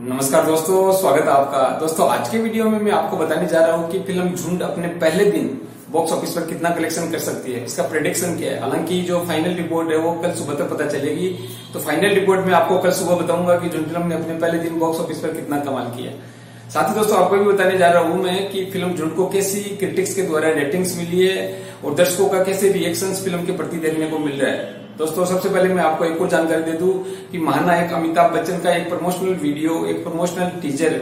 नमस्कार दोस्तों, स्वागत है आपका। दोस्तों, आज के वीडियो में मैं आपको बताने जा रहा हूँ कि फ़िल्म झुंड अपने पहले दिन बॉक्स ऑफ़िस पर कितना कलेक्शन कर सकती है। इसका प्रेडिक्शन क्या है? हालाँकि जो फाइनल रिपोर्ट है, वो कल सुबह तक पता चलेगी। तो फाइनल रिपोर्ट में आपको कल सुबह बताऊँगा कि झुंड फ़िल्म ने अपने पहले दिन बॉक्स ऑफ़िस पर कितना कमाल किया। साथ ही दोस्तों, आपको भी बताने जा रहा हूँ मैं कि फ़िल्म झुंड को कैसी क्रिटिक्स के द्वारा रेटिंग्स मिली है और दर्शकों का कैसे रिएक्शन फ़िल्म के प्रति देखने को मिल रहा है। दोस्तों, सबसे पहले मैं आपको एक और जानकारी दे दू कि महानायक अमिताभ बच्चन का एक प्रमोशनल वीडियो एक प्रमोशनल टीजर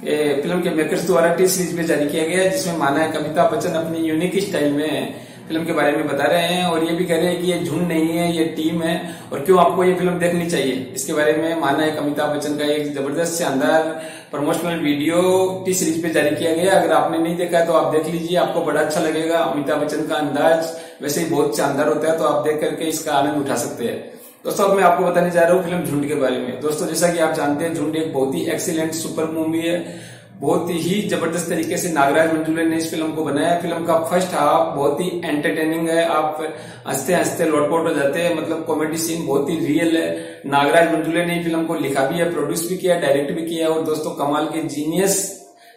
फ़िल्म के मेकर्स द्वारा टी सीरीज़ में जारी किया गया जिसमें महानायक अमिताभ बच्चन अपनी यूनिक स्टाइल में फ़िल्म के बारे में बता रहे हैं और ये भी कह रहे हैं कि ये झुंड नहीं है, ये टीम है और क्यों आपको ये फ़िल्म देखनी चाहिए? इसके बारे में माना है अमिताभ बच्चन का एक ज़बरदस्त शानदार प्रमोशनल वीडियो टी सीरीज़ पे जारी किया गया। अगर आपने नहीं देखा है तो आप देख लीजिए, आपको बड़ा अच्छा लगेगा। अमिताभ बच्चन का अंदाज वैसे ही बहुत शानदार होता है तो आप देख करके इसका आनंद उठा सकते हैं। दोस्तों अब मैं आपको बताने जा रहा हूँ फ़िल्म झुंड के बारे में। दोस्तों, जैसा कि आप जानते हैं, झुंड एक बहुत ही एक्सीलेंट सुपर मूवी है। बहुत ही ज़बरदस्त तरीके से नागराज मंजुले ने इस फ़िल्म को बनाया। फ़िल्म का फ़र्स्ट हाफ़ बहुत ही एंटरटेनिंग है। आप हँसते हँसते लौटपोट हो जाते हैं। मतलब कॉमेडी सीन बहुत ही रियल है। नागराज मंजुले ने फ़िल्म को लिखा भी है प्रोड्यूस भी किया डायरेक्ट भी किया और दोस्तों, कमाल के जीनियस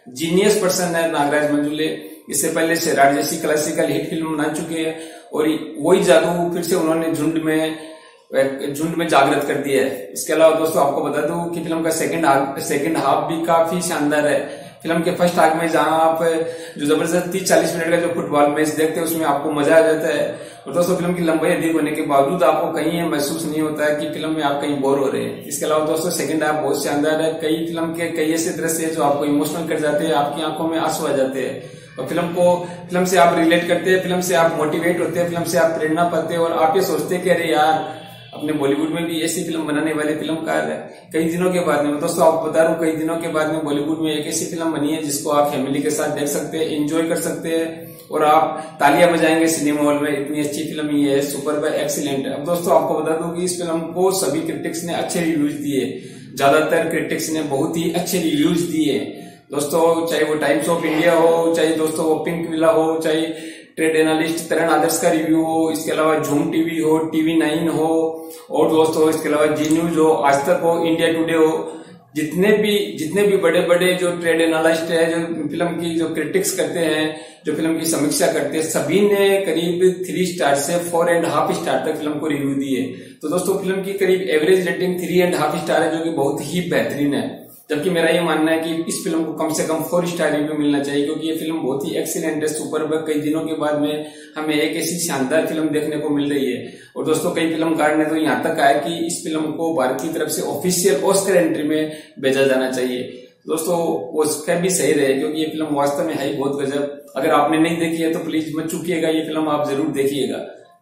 जीनियस पर्सन है नागराज मंजुले इससे पहले शेरार जैसी क्लासिकल हिट फ़िल्म बना चुके हैं। और वही जादू फिर से उन्होंने झुंड में झुंड में जागृत कर दिया है। इसके अलावा दोस्तों आपको बता दूँ कि फ़िल्म का सेकंड सेकंड हाफ़ भी काफ़ी शानदार है। फ़िल्म के फ़र्स्ट हाफ़ में जहाँ आप, जो ज़बरदस्त तीस चालीस मिनट का जो फुटबॉल मैच देखते हैं, उसमें आपको मज़ा आ जाता है। और दोस्तों फ़िल्म की लंबाई अधिक होने के बावजूद आपको कहीं ये महसूस नहीं होता है कि फ़िल्म में आप कहीं बोर हो रहे हैं। इसके अलावा दोस्तों सेकंड हाफ़ बहुत शानदार है। कई फ़िल्म के, कई ऐसे दृश्य है जो आपको इमोशनल कर जाते हैं, आपकी आँखों में आँसू आ जाते हैं। और फ़िल्म को, फ़िल्म से आप रिलेट करते हैं, फ़िल्म से आप मोटिवेट होते हैं, फ़िल्म से आप प्रेरणा पाते हैं और आप ये सोचते हैं कि अरे यार अपने बॉलीवुड में भी ऐसी फ़िल्म बनाने वाले फिल्मकार है। कई दिनों के बाद में, दोस्तों आपको बता रहा हूँ, कई दिनों के बाद में बॉलीवुड में एक ऐसी फ़िल्म बनी है जिसको आप फैमिली के साथ देख सकते हैं एंजॉय कर सकते हैं और आप तालियाँ बजाएँगे सिनेमा हॉल में। इतनी अच्छी फ़िल्म ये है सुपर बाय एक्सीलेंट अब दोस्तों, आपको बता दूँ कि इस फ़िल्म को सभी क्रिटिक्स ने अच्छे रिव्यूज़ दिए। ज़्यादातर क्रिटिक्स ने बहुत ही अच्छे रिव्यूज़ दिए। दोस्तों, चाहे वो टाइम्स ऑफ़ इंडिया हो, चाहे दोस्तों वो पिंक विला हो, चाहे ट्रेड एनालिस्ट तरण आदर्श का रिव्यू हो, इसके अलावा झूम टीवी हो टीवी नाइन हो, और दोस्तों इसके अलावा जी न्यूज़ हो, आज तक हो इंडिया टुडे हो, जितने भी जितने भी बड़े बड़े जो ट्रेड एनालिस्ट है, जो फ़िल्म की जो क्रिटिक्स करते हैं, जो फ़िल्म की समीक्षा करते हैं, सभी ने करीब थ्री स्टार से फोर एंड हाफ़ स्टार तक फ़िल्म को रिव्यू दिए। तो दोस्तों फ़िल्म की करीब average rating three and half star है, जो कि बहुत ही बेहतरीन है। जबकि मेरा ये मानना है कि इस फ़िल्म को कम से कम फोर स्टार रिव्यू मिलना चाहिए, क्योंकि ये फ़िल्म बहुत ही एक्सीलेंट है। सुपर कई दिनों के बाद में हमें एक ऐसी शानदार फ़िल्म देखने को मिल रही है। और दोस्तों, कई फिल्मकार ने तो यहाँ तक कहा कि इस फ़िल्म को भारत की तरफ़ से ऑफिशियल ऑस्कर एंट्री में भेजा जाना चाहिए। दोस्तों वो उसका भी सही रहे, क्योंकि ये फ़िल्म वास्तव में है ही बहुत गजब। अगर आपने नहीं देखी है तो प्लीज़ मत चुकिएगा। ये फ़िल्म आप ज़रूर देखिएगा।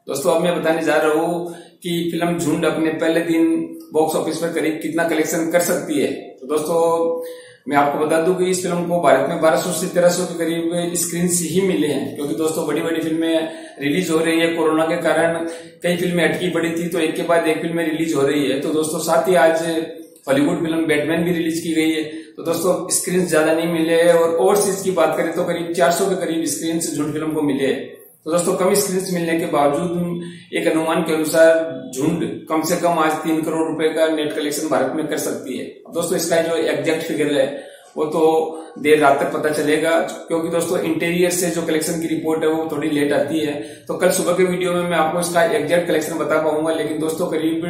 दोस्तों, अब मैं बताने जा रहा हूँ कि फ़िल्म झुंड अपने पहले दिन बॉक्स ऑफ़िस पर करीब कितना कलेक्शन कर सकती है। तो दोस्तों, मैं आपको बता दूँ कि इस फ़िल्म को भारत में 1200 से 1300 के करीब स्क्रीन से ही मिले हैं, क्योंकि दोस्तों बड़ी बड़ी फ़िल्में रिलीज़ हो रही है। कोरोना के कारण कई फ़िल्में अटकी पड़ी थी तो एक के बाद एक फ़िल्में रिलीज़ हो रही है। तो दोस्तों, साथ ही आज हॉलीवुड फ़िल्म बैटमैन भी रिलीज़ की गई है। तो दोस्तों स्क्रीन ज़्यादा नहीं मिले है और ओवरसीज की बात करें तो करीब 400 के करीब स्क्रीन से झुंड फ़िल्म को मिले तो दोस्तों, कम स्क्रीन मिलने के बावजूद एक अनुमान के अनुसार झुंड कम से कम आज तीन करोड़ रुपए का नेट कलेक्शन भारत में कर सकती है। अब दोस्तों, इसका जो एग्जैक्ट फिगर है, वो तो देर रात तक पता चलेगा, क्योंकि दोस्तों इंटीरियर से जो कलेक्शन की रिपोर्ट है, वो थोड़ी लेट आती है। तो कल सुबह के वीडियो में मैं आपको इसका एग्जैक्ट कलेक्शन बता पाऊँगा, लेकिन दोस्तों, करीब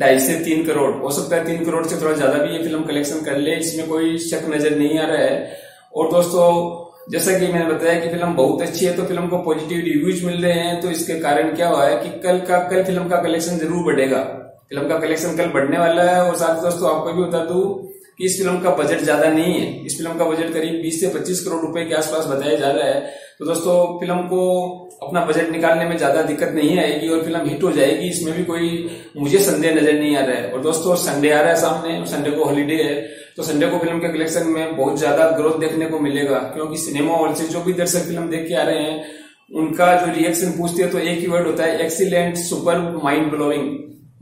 ढाई से तीन करोड़, हो सकता है तीन करोड़ से थोड़ा ज़्यादा भी ये फ़िल्म कलेक्शन कर ले, इसमें कोई शक नज़र नहीं आ रहा है। और दोस्तों जैसा कि मैंने बताया कि फ़िल्म बहुत अच्छी है तो फ़िल्म को पॉजिटिव रिव्यूज़ मिल रहे हैं तो इसके कारण क्या हुआ है कि कल का, कल फ़िल्म का कलेक्शन ज़रूर बढ़ेगा। फ़िल्म का कलेक्शन कल बढ़ने वाला है, और साथ ही दोस्तों आपको भी बता दू कि इस फ़िल्म का बजट ज़्यादा नहीं है। इस फ़िल्म का बजट करीब 20 से 25 करोड़ रुपए के आसपास बताया जा रहा है। तो दोस्तों, फ़िल्म को अपना बजट निकालने में ज़्यादा दिक्कत नहीं आएगी, और फ़िल्म हिट हो जाएगी। इसमें भी कोई मुझे संदेह नज़र नहीं आ रहा है। और दोस्तों, संडे आ रहा है सामने, संडे को हॉलीडे है तो संडे को फ़िल्म के कलेक्शन में बहुत ज़्यादा ग्रोथ देखने को मिलेगा, क्योंकि सिनेमा हॉल से जो भी दर्शक फ़िल्म देख के आ रहे हैं, उनका जो रिएक्शन पूछते हैं तो एक ही वर्ड होता है एक्सीलेंट सुपर माइंड ब्लोइंग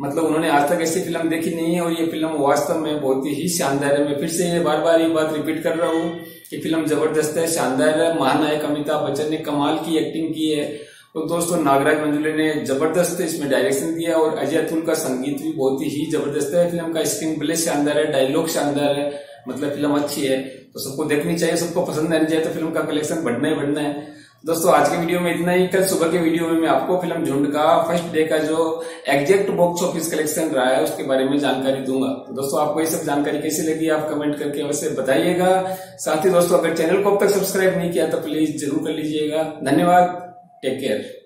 मतलब उन्होंने आज तक ऐसी फ़िल्म देखी नहीं है और ये फ़िल्म वास्तव में बहुत ही शानदार है। मैं फिर से ये बार बार ये बात रिपीट कर रहा हूँ कि फ़िल्म ज़बरदस्त है, शानदार है। महानायक अमिताभ बच्चन ने कमाल की एक्टिंग की है। तो दोस्तों, नागराज मंजुले ने ज़बरदस्त इसमें डायरेक्शन दिया और अजय अतुल का संगीत भी बहुत ही ज़बरदस्त है। फ़िल्म का स्क्रीन प्ले शानदार है डायलॉग शानदार है मतलब फ़िल्म अच्छी है। तो सबको देखनी चाहिए, सबको पसंद आनी चाहिए तो फ़िल्म का कलेक्शन बढ़ना ही बढ़ना है। दोस्तों, आज के वीडियो में इतना ही। कल सुबह के वीडियो में मैं आपको फ़िल्म झुंड का फ़र्स्ट डे का जो एग्जैक्ट बॉक्स ऑफ़िस कलेक्शन रहा है, उसके बारे में जानकारी दूँगा। तो दोस्तों, आपको ये सब जानकारी कैसी लगी, आप कमेंट करके अवश्य बताइएगा। साथ ही दोस्तों, अगर चैनल को अब तक सब्सक्राइब नहीं किया तो प्लीज़ ज़रूर कर लीजिएगा। धन्यवाद। Take care.